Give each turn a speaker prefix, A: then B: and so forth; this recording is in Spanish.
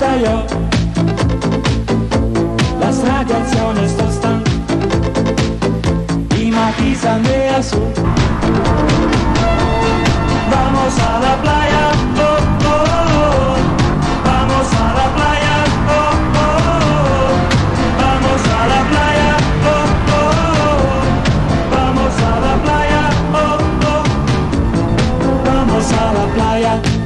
A: Las radiaciones lo están y matizan de azul. Vamos a la playa, oh, oh, oh. vamos a la playa, oh, oh, vamos a la playa, oh, oh, vamos a la playa, oh, oh, vamos a la playa.